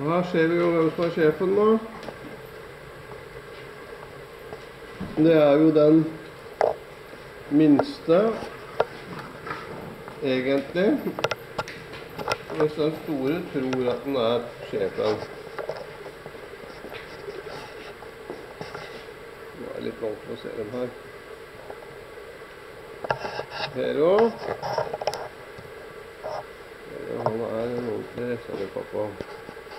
Og her ser vi jo hvem som er sjefen nå. Det er jo den minste, egentlig. Hvis den store tror at den er sjefen. Det er litt vanskelig å se dem her. Her òg. han er en ordentlig reservepappa.